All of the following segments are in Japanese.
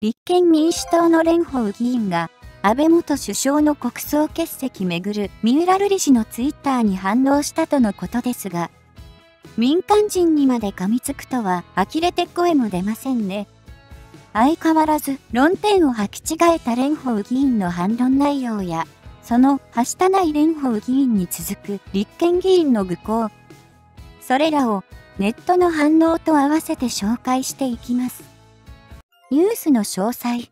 立憲民主党の蓮舫議員が安倍元首相の国葬欠席めぐる三浦瑠麗氏のツイッターに反応したとのことですが、民間人にまで噛みつくとは呆れて声も出ませんね。相変わらず論点を履き違えた蓮舫議員の反論内容や、そのはしたない蓮舫議員に続く立憲議員の愚行、それらをネットの反応と合わせて紹介していきます。ニュースの詳細。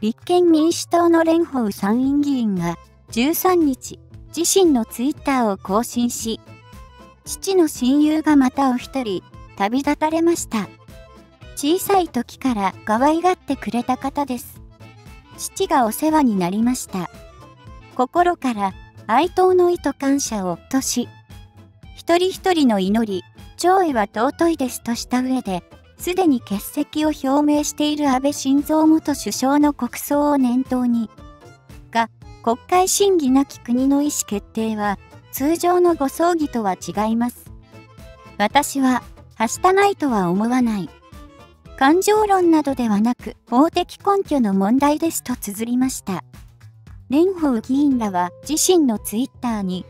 立憲民主党の蓮舫参院議員が13日、自身のツイッターを更新し、父の親友がまたお一人、旅立たれました。小さい時から可愛がってくれた方です。父がお世話になりました。心から哀悼の意と感謝をとし、一人一人の祈り、弔意は尊いですとした上で、すでに欠席を表明している安倍晋三元首相の国葬を念頭に、が、国会審議なき国の意思決定は、通常のご葬儀とは違います。私は、はしたないとは思わない。感情論などではなく、法的根拠の問題ですと綴りました。蓮舫議員らは自身のツイッターに、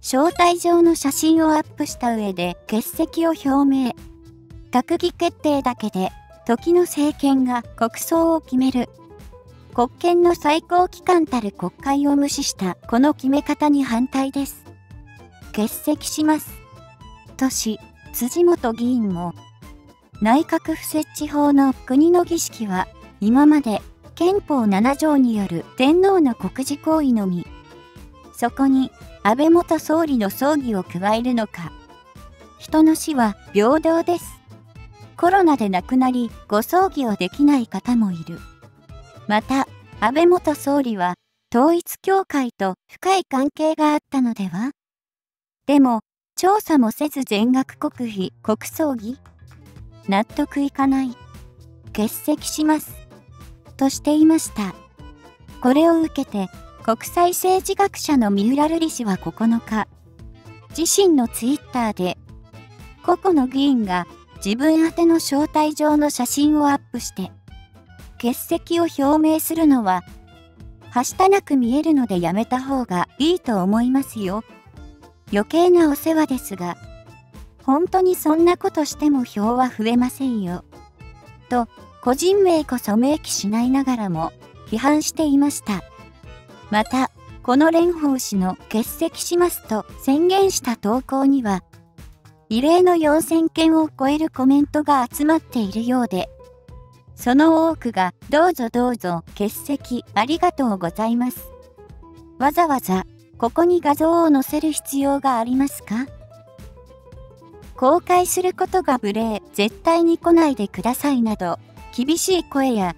招待状の写真をアップした上で欠席を表明。閣議決定だけで時の政権が国葬を決める。国権の最高機関たる国会を無視したこの決め方に反対です。欠席します。とし、辻元議員も、内閣府設置法の国の儀式は、今まで憲法7条による天皇の国事行為のみ。そこに安倍元総理の葬儀を加えるのか。人の死は平等です。コロナで亡くなり、ご葬儀をできない方もいる。また、安倍元総理は、統一教会と深い関係があったのでは？でも、調査もせず全額国費、国葬儀？納得いかない。欠席します。としていました。これを受けて、国際政治学者の三浦瑠麗氏は9日、自身のツイッターで、個々の議員が自分宛ての招待状の写真をアップして、欠席を表明するのは、はしたなく見えるのでやめた方がいいと思いますよ。余計なお世話ですが、本当にそんなことしても票は増えませんよ。と、個人名こそ明記しないながらも、批判していました。また、この蓮舫氏の欠席しますと宣言した投稿には、異例の4000件を超えるコメントが集まっているようで、その多くが、どうぞどうぞ、欠席、ありがとうございます。わざわざ、ここに画像を載せる必要がありますか？公開することが無礼、絶対に来ないでくださいなど、厳しい声や、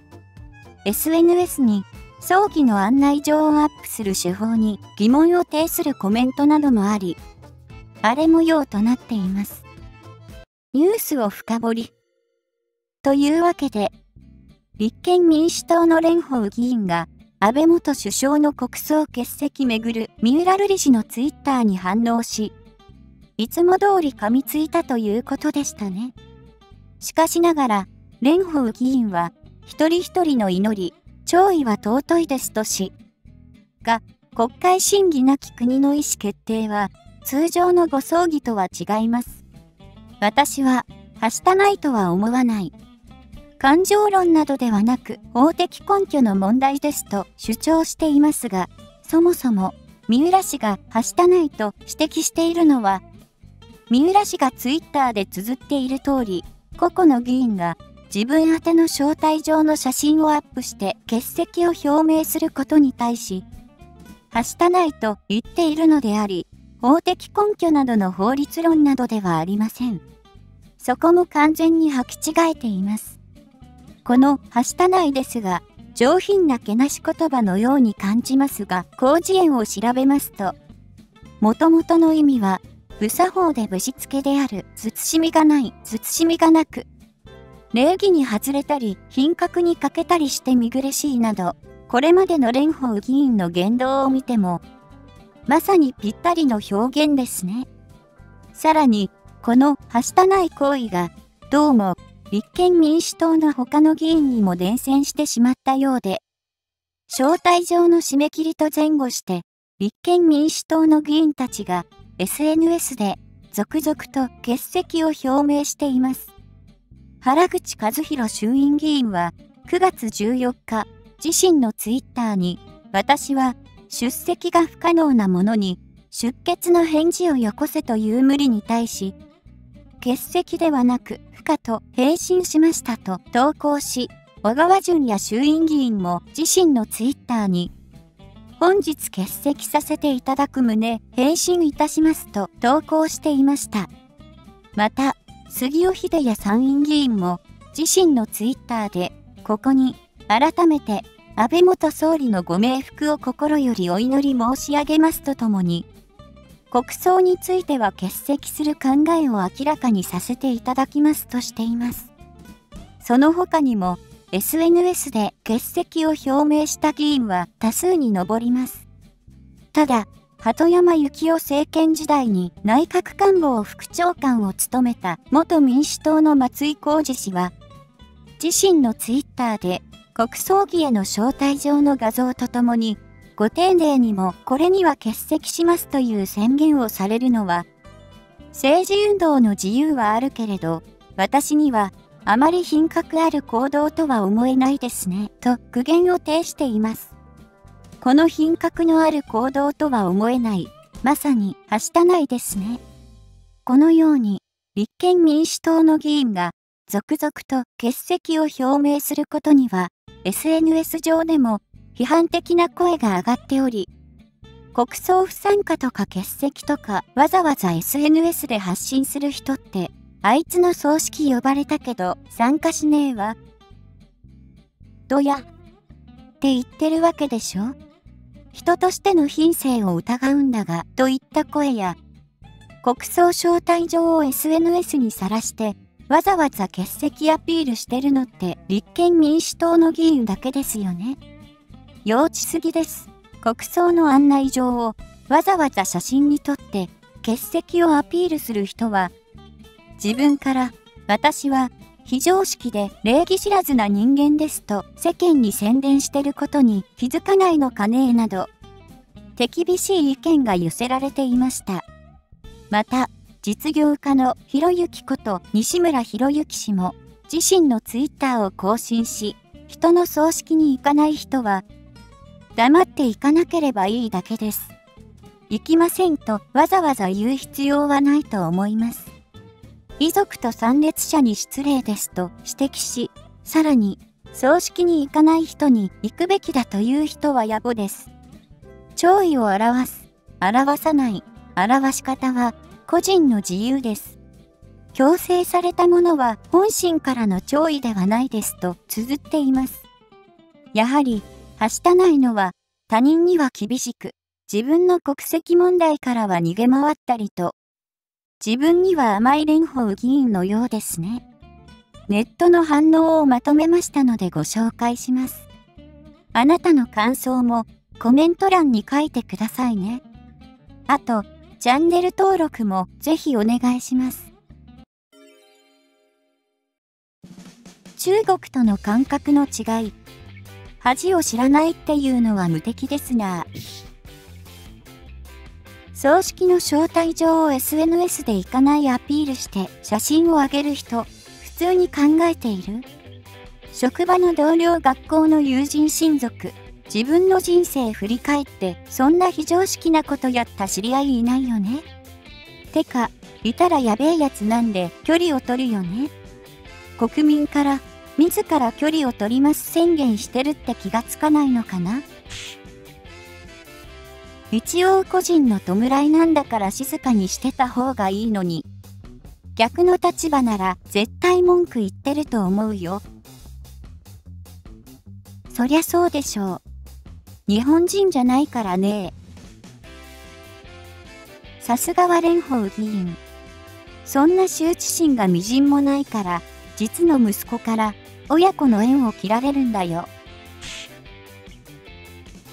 SNS に葬儀の案内状をアップする手法に疑問を呈するコメントなどもあり、あれ模様となっています。ニュースを深掘り。というわけで、立憲民主党の蓮舫議員が安倍元首相の国葬欠席めぐる三浦瑠麗氏のツイッターに反応し、いつも通り噛みついたということでしたね。しかしながら、蓮舫議員は、一人一人の祈り、弔意は尊いですとし、が、国会審議なき国の意思決定は、通常のご葬儀とは違います。私は、はしたないとは思わない。感情論などではなく法的根拠の問題ですと主張していますが、そもそも三浦氏がはしたないと指摘しているのは、三浦氏がツイッターで綴っている通り、個々の議員が自分宛ての招待状の写真をアップして欠席を表明することに対し、はしたないと言っているのであり、法的根拠などの法律論などではありません。そこも完全に履き違えています。このはしたないですが、上品なけなし言葉のように感じますが、広辞苑を調べますと、もともとの意味は、無作法でぶしつけである、慎みがない、慎みがなく、礼儀に外れたり、品格に欠けたりして見苦しいなど、これまでの蓮舫議員の言動を見ても、まさにぴったりの表現ですね。さらに、このはしたない行為が、どうも、立憲民主党の他の議員にも伝染してしまったようで、招待状の締め切りと前後して、立憲民主党の議員たちが SNS で続々と欠席を表明しています。原口和弘衆院議員は9月14日、自身のツイッターに、私は出席が不可能なものに出欠の返事をよこせという無理に対し、欠席ではなく不可と返信しましたと投稿し、小川淳也衆院議員も自身のツイッターに、本日欠席させていただく旨返信いたしますと投稿していました。また、杉尾秀哉参院議員も自身のツイッターで、ここに改めて安倍元総理のご冥福を心よりお祈り申し上げますとともに、国葬については欠席する考えを明らかにさせていただきますとしています。その他にも、SNS で欠席を表明した議員は多数に上ります。ただ、鳩山幸夫政権時代に内閣官房副長官を務めた元民主党の松井浩二氏は、自身のツイッターで国葬儀への招待状の画像とともに、ご丁寧にもこれには欠席しますという宣言をされるのは、政治運動の自由はあるけれど、私にはあまり品格ある行動とは思えないですね、と苦言を呈しています。この品格のある行動とは思えない、まさに、はしたないですね。このように、立憲民主党の議員が、続々と欠席を表明することには、SNS 上でも批判的な声が上がっており、国葬不参加とか欠席とかわざわざ SNS で発信する人って、あいつの葬式呼ばれたけど参加しねえわ。どやって言ってるわけでしょ人としての品性を疑うんだが、といった声や、国葬招待状を SNS にさらして、わざわざ欠席アピールしてるのって立憲民主党の議員だけですよね。幼稚すぎです。国葬の案内状をわざわざ写真に撮って欠席をアピールする人は、自分から私は非常識で礼儀知らずな人間ですと世間に宣伝してることに気づかないのかねえなど、手厳しい意見が寄せられていました。また、実業家のひろゆきこと西村博之氏も自身のツイッターを更新し、人の葬式に行かない人は、黙って行かなければいいだけです。行きませんとわざわざ言う必要はないと思います。遺族と参列者に失礼ですと指摘し、さらに、葬式に行かない人に行くべきだという人は野暮です。弔意を表す、表さない、表し方は個人の自由です。強制されたものは本心からの弔意ではないですと綴っています。やはり、はしたないのは他人には厳しく、自分の国籍問題からは逃げ回ったりと自分には甘い蓮舫議員のようですね。ネットの反応をまとめましたのでご紹介します。あなたの感想もコメント欄に書いてくださいね。あと、チャンネル登録もぜひお願いします。中国との感覚の違い。恥を知らないっていうのは無敵ですが、葬式の招待状を SNS で行かないアピールして写真を上げる人、普通に考えている？職場の同僚学校の友人親族、自分の人生振り返ってそんな非常識なことやった知り合いいないよね？てか、いたらやべえやつなんで距離を取るよね？国民から自ら距離を取ります宣言してるって気がつかないのかな？一応個人の弔いなんだから静かにしてた方がいいのに。逆の立場なら絶対文句言ってると思うよ。そりゃそうでしょう。日本人じゃないからねさすがは蓮舫議員。そんな羞恥心がみじんもないから、実の息子から親子の縁を切られるんだよ。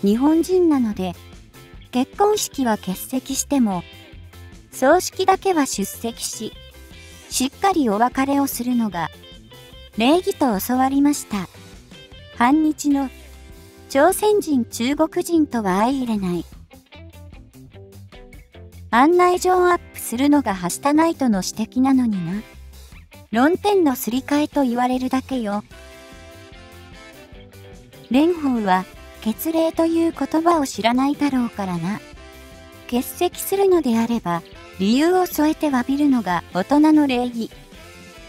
日本人なので結婚式は欠席しても、葬式だけは出席し、しっかりお別れをするのが、礼儀と教わりました。反日の朝鮮人中国人とは相入れない。案内状アップするのがはしたナイトの指摘なのにな。論点のすり替えと言われるだけよ。蓮舫は、血礼という言葉を知らないだろうからな。欠席するのであれば、理由を添えて詫びるのが大人の礼儀。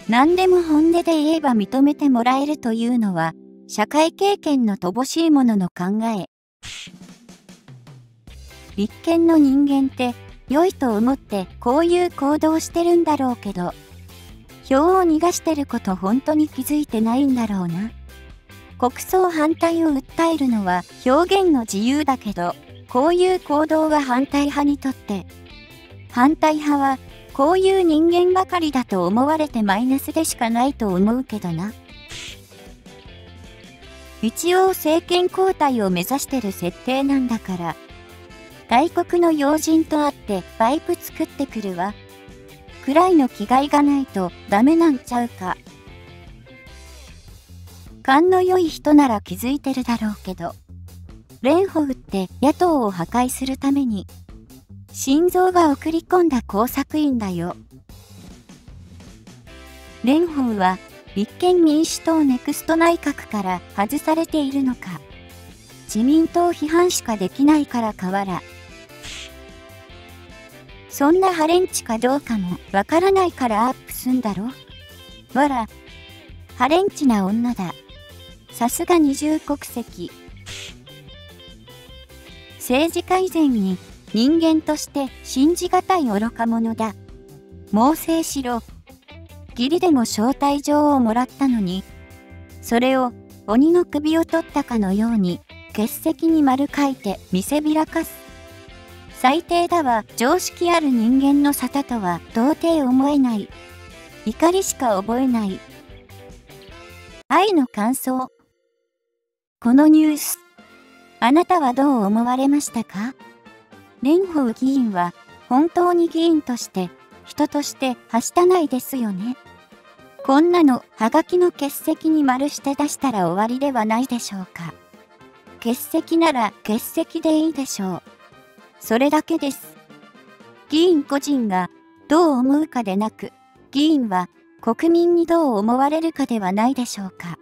何でも本音で言えば認めてもらえるというのは、社会経験の乏しいものの考え。立憲の人間って良いと思ってこういう行動してるんだろうけど、票を逃がしてること本当に気づいてないんだろうな。国葬反対を訴えるのは表現の自由だけど、こういう行動が反対派にとって、反対派はこういう人間ばかりだと思われてマイナスでしかないと思うけどな。一応政権交代を目指してる設定なんだから、外国の要人と会ってパイプ作ってくるわ。くらいの気概がないとダメなんちゃうか。勘の良い人なら気づいてるだろうけど、蓮舫って野党を破壊するために、心臓が送り込んだ工作員だよ。蓮舫は立憲民主党ネクスト内閣から外されているのか。自民党批判しかできないからかわら。そんなハレンチかどうかもわからないからアップすんだろわら。ハレンチな女だ。さすが二重国籍。政治家以前に人間として信じがたい愚か者だ。猛省しろ。義理でも招待状をもらったのに、それを鬼の首を取ったかのように、欠席に丸書いて見せびらかす。最低だわ、常識ある人間の沙汰とは到底思えない。怒りしか覚えない。愛の感想。このニュース、あなたはどう思われましたか？蓮舫議員は本当に議員として人としてはしたないですよね。こんなの、はがきの欠席に丸して出したら終わりではないでしょうか。欠席なら欠席でいいでしょう。それだけです。議員個人がどう思うかでなく、議員は国民にどう思われるかではないでしょうか。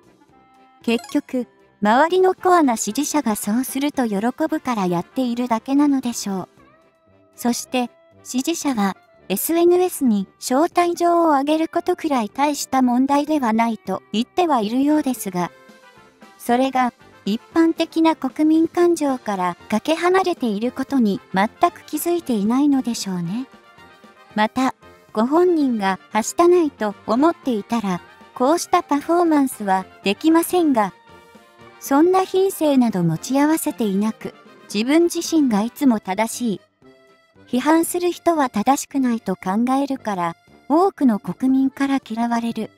結局、周りのコアな支持者がそうすると喜ぶからやっているだけなのでしょう。そして、支持者は SNS に招待状をあげることくらい大した問題ではないと言ってはいるようですが、それが一般的な国民感情からかけ離れていることに全く気づいていないのでしょうね。また、ご本人がはしたないと思っていたら、こうしたパフォーマンスはできませんが、そんな品性など持ち合わせていなく、自分自身がいつも正しい批判する人は正しくないと考えるから、多くの国民から嫌われる。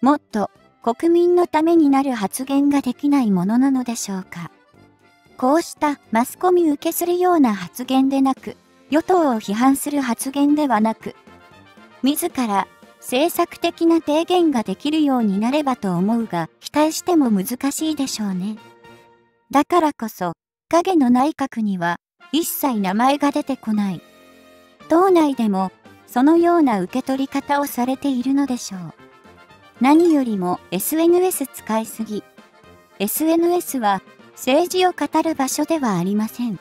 もっと国民のためになる発言ができないものなのでしょうか。こうしたマスコミ受けするような発言でなく、与党を批判する発言ではなく、自ら政策的な提言ができるようになればと思うが、期待しても難しいでしょうね。だからこそ、影の内閣には一切名前が出てこない。党内でもそのような受け取り方をされているのでしょう。何よりも SNS 使いすぎ。SNS は政治を語る場所ではありません。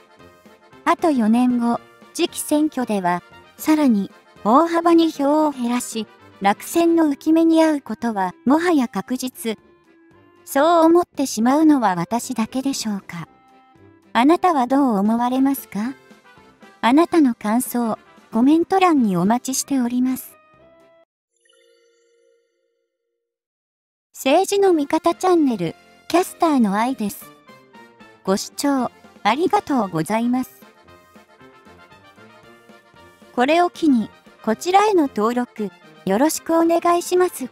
あと4年後、次期選挙では、さらに大幅に票を減らし、落選の浮き目に遭うことはもはや確実。そう思ってしまうのは私だけでしょうか。あなたはどう思われますか？あなたの感想、コメント欄にお待ちしております。政治の味方チャンネル、キャスターの愛です。ご視聴ありがとうございます。これを機に、こちらへの登録、よろしくお願いします。